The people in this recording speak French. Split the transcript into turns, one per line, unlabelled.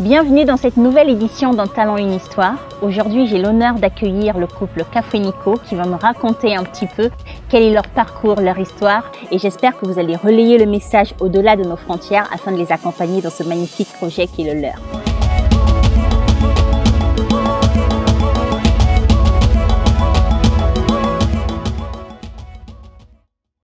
Bienvenue dans cette nouvelle édition d'un Talent une histoire. Aujourd'hui, j'ai l'honneur d'accueillir le couple Café Nico qui va me raconter un petit peu quel est leur parcours, leur histoire et j'espère que vous allez relayer le message au-delà de nos frontières afin de les accompagner dans ce magnifique projet qui est le leur.